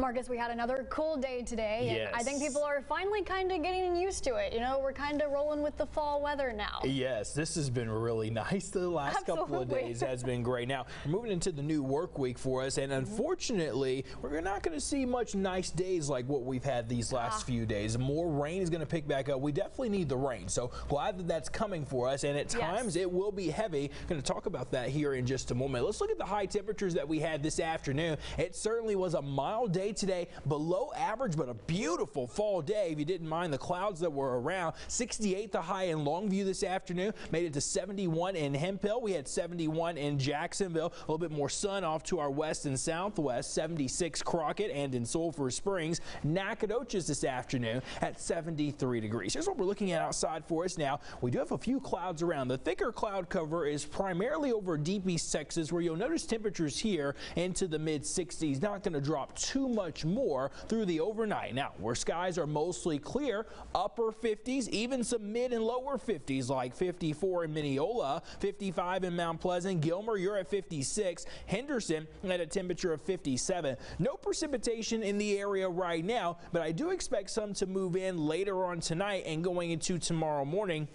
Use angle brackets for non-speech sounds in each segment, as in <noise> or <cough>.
Marcus, we had another cool day today, and Yes. I think people are finally kind of getting used to it. You know, we're kind of rolling with the fall weather now. Yes, this has been really <laughs> nice. The last couple of Absolutely. days has been great. Now, we're moving into the new work week for us, and unfortunately, we're not going to see much nice days like what we've had these last Ah. few days. More rain is going to pick back up. We definitely need the rain, so glad that that's coming for us, and at Yes. times it will be heavy. Going to talk about that here in just a moment. Let's look at the high temperatures that we had this afternoon. It certainly was a mild day today, below average, but a beautiful fall day. If you didn't mind the clouds that were around, 68 the high in Longview this afternoon, made it to 71 in Hemphill. We had 71 in Jacksonville, a little bit more sun off to our west and southwest, 76 Crockett and in Sulphur Springs. Nacogdoches this afternoon at 73 degrees. Here's what we're looking at outside for us now. We do have a few clouds around. The thicker cloud cover is primarily over deep east Texas, where you'll notice temperatures here into the mid 60s. Not going to drop too much more through the overnight. Now, where skies are mostly clear, upper 50s, even some mid and lower 50s, like 54 in Mineola, 55 in Mount Pleasant. Gilmer, you're at 56. Henderson at a temperature of 57. No precipitation in the area right now, but I do expect some to move in later on tonight and going into tomorrow morning.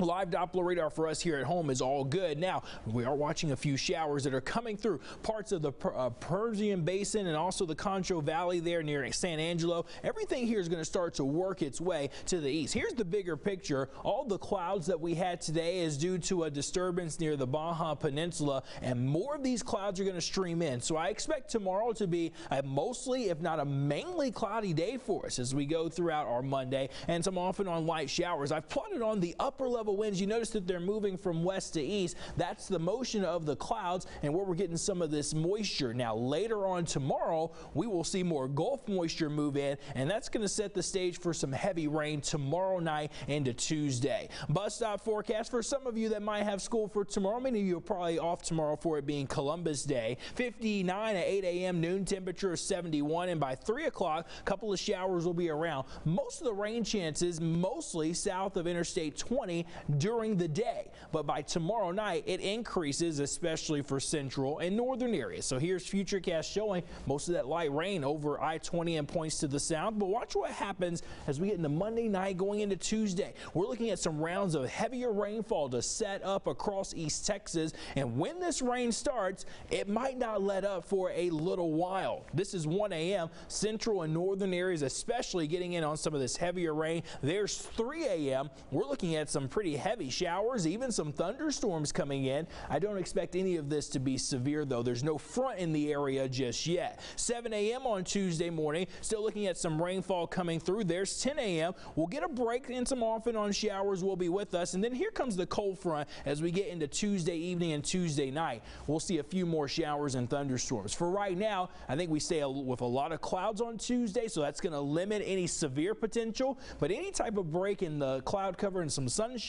Live Doppler radar for us here at home is all good. Now, we are watching a few showers that are coming through parts of the Per- uh, Permian Basin and also the Concho Valley there near San Angelo. Everything here is going to start to work its way to the east. Here's the bigger picture. All the clouds that we had today is due to a disturbance near the Baja Peninsula, and more of these clouds are going to stream in. So I expect tomorrow to be a mostly, if not a mainly cloudy day for us as we go throughout our Monday and some off and on light showers. I've plotted on the upper level winds. You notice that they're moving from west to east. That's the motion of the clouds and where we're getting some of this moisture. Now, later on tomorrow, we will see more Gulf moisture move in, and that's going to set the stage for some heavy rain tomorrow night into Tuesday. Bus stop forecast for some of you that might have school for tomorrow. Many of you are probably off tomorrow for it being Columbus Day. 59 at 8 a.m. noon temperature of 71, and by 3 o'clock, a couple of showers will be around. Most of the rain chances mostly south of Interstate 20 during the day, but by tomorrow night it increases, especially for central and northern areas. So here's Futurecast showing most of that light rain over I-20 and points to the south. But watch what happens as we get into Monday night going into Tuesday. We're looking at some rounds of heavier rainfall to set up across East Texas, and when this rain starts, it might not let up for a little while. This is 1 a.m. Central and northern areas, especially getting in on some of this heavier rain. There's 3 a.m. We're looking at some pretty heavy showers, even some thunderstorms coming in. I don't expect any of this to be severe, though. There's no front in the area just yet. 7 a.m. on Tuesday morning, still looking at some rainfall coming through. There's 10 a.m. We'll get a break and some off and on showers will be with us. And then here comes the cold front as we get into Tuesday evening and Tuesday night. We'll see a few more showers and thunderstorms. For right now, I think we stay with a lot of clouds on Tuesday, so that's going to limit any severe potential. But any type of break in the cloud cover and some sunshine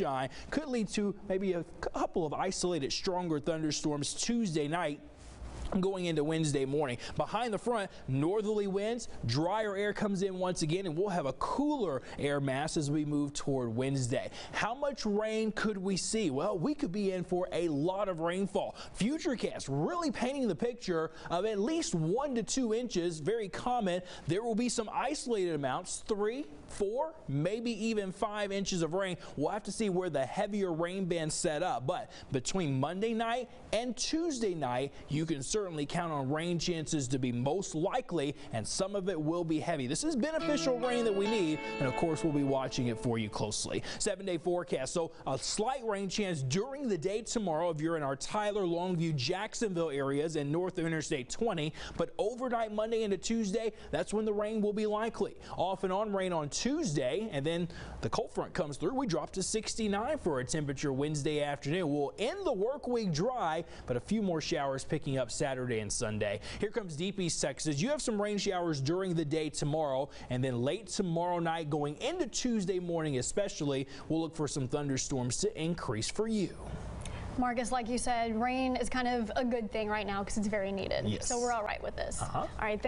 could lead to maybe a couple of isolated stronger thunderstorms Tuesday night going into Wednesday morning. Behind the front, northerly winds, drier air comes in once again, and we'll have a cooler air mass as we move toward Wednesday. How much rain could we see? Well, we could be in for a lot of rainfall. Futurecast really painting the picture of at least one to two inches, very common. There will be some isolated amounts, three, four, maybe even five inches of rain. We'll have to see where the heavier rain bands set up. But between Monday night and Tuesday night, you can certainly count on rain chances to be most likely, and some of it will be heavy. This is beneficial rain that we need, and of course, we'll be watching it for you closely. Seven day forecast. So, a slight rain chance during the day tomorrow if you're in our Tyler, Longview, Jacksonville areas and north of Interstate 20. But overnight Monday into Tuesday, that's when the rain will be likely. Off and on rain on Tuesday, and then the cold front comes through. We drop to 69 for a temperature Wednesday afternoon. We'll end the work week dry, but a few more showers picking up Saturday and Sunday. Here comes deep east Texas. You have some rain showers during the day tomorrow, and then late tomorrow night going into Tuesday morning, especially, we'll look for some thunderstorms to increase for you. Marcus, like you said, rain is kind of a good thing right now because it's very needed. Yes. So we're all right with this. Uh-huh. All right, thank